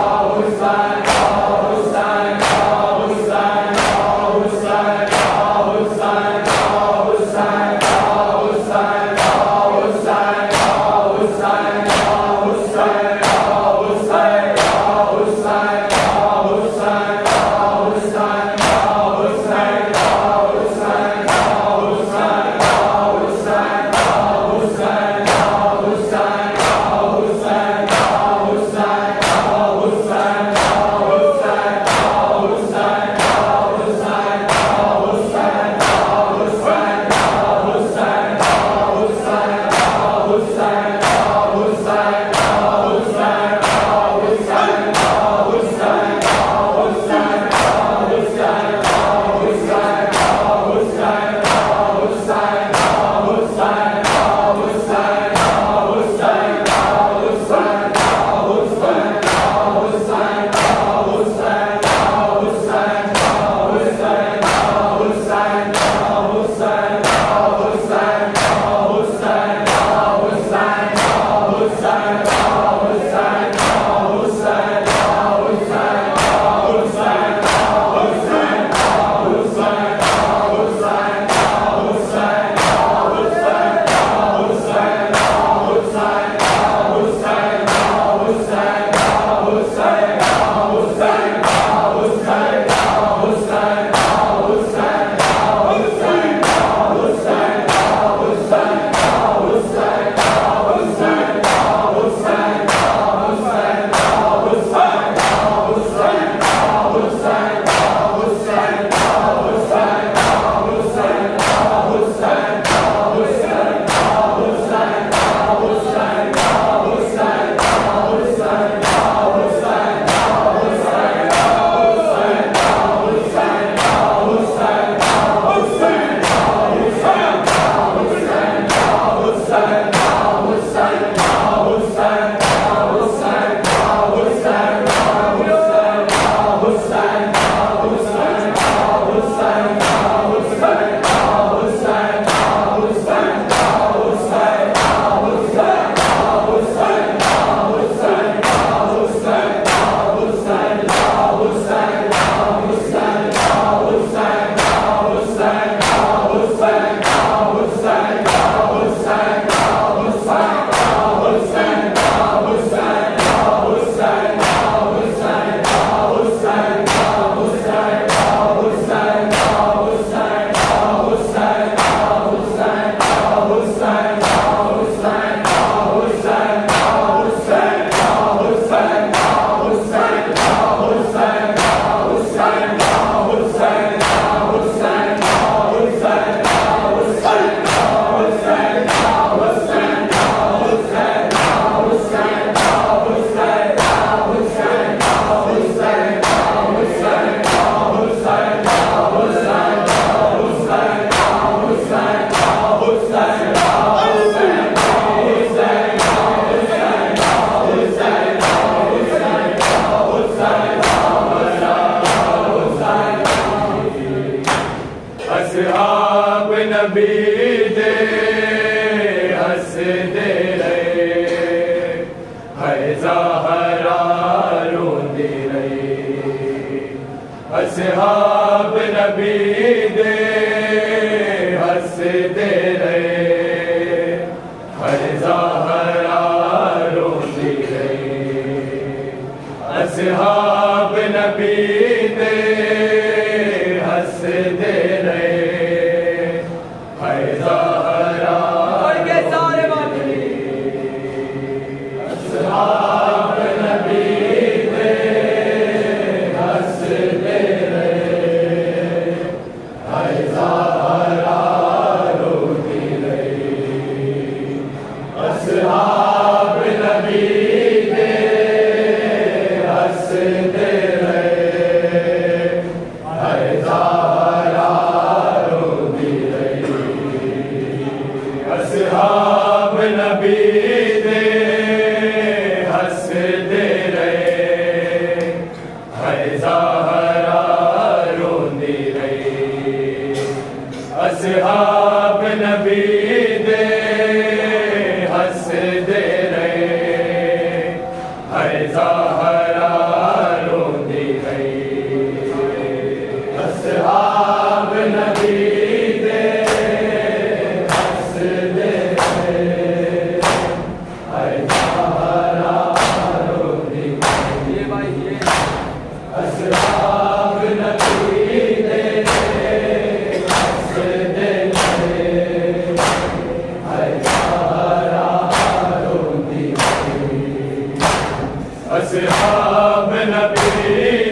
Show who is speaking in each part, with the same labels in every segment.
Speaker 1: power we fight for. असहाब नबी नबी أصحاب نبي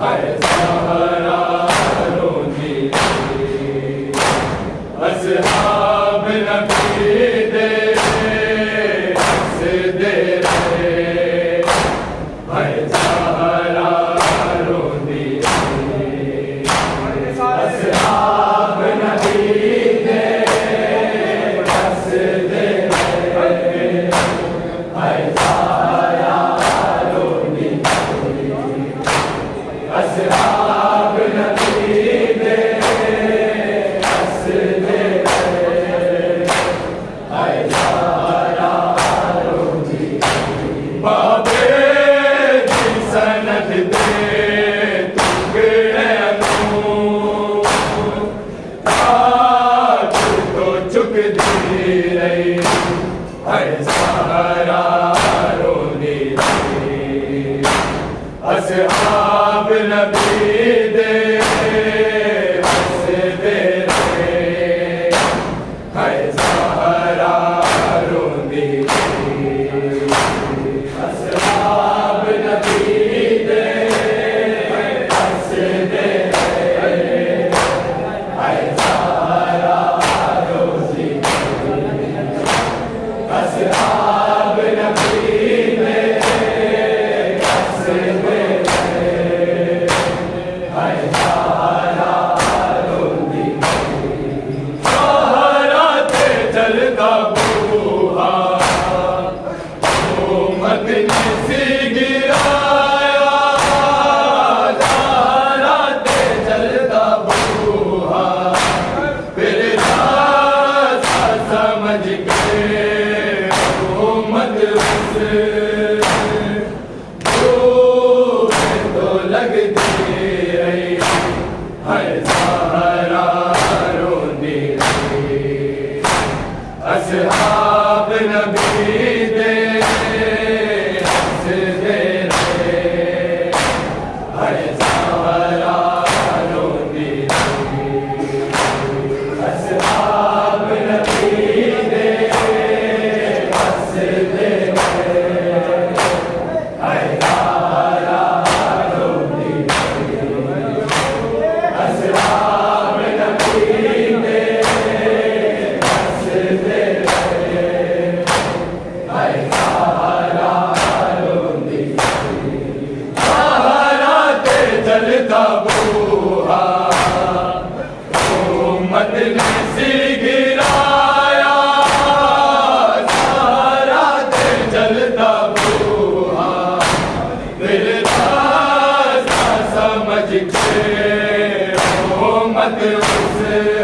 Speaker 1: Highest, the. امه الحسين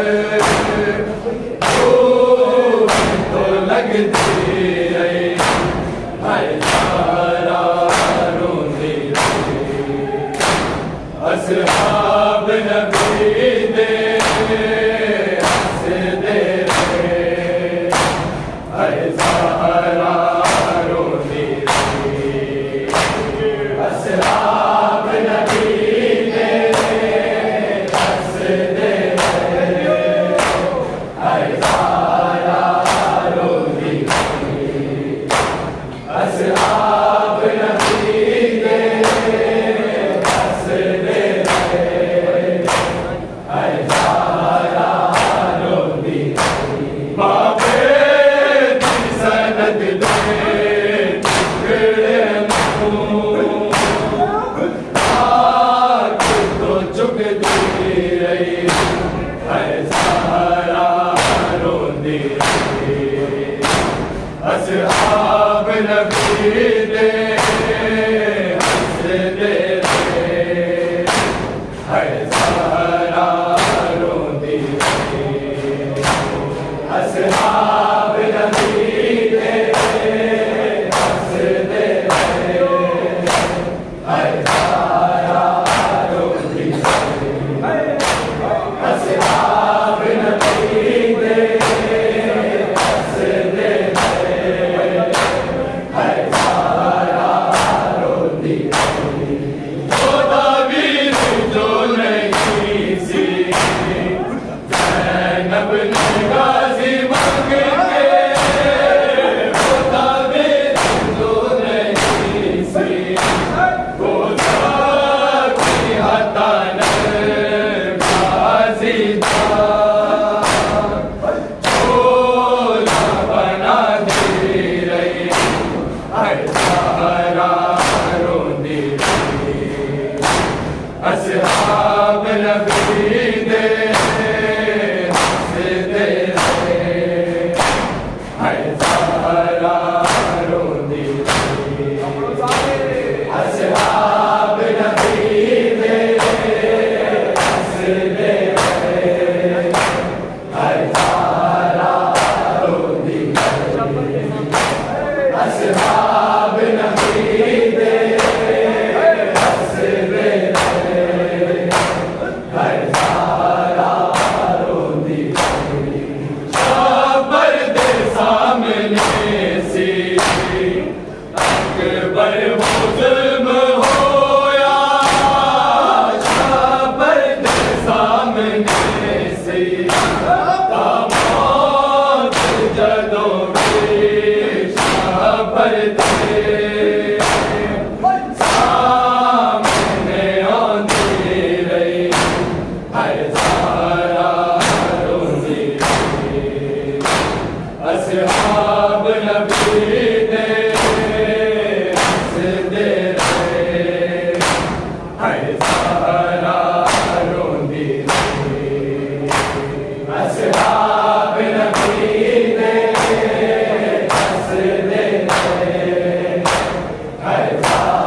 Speaker 1: 다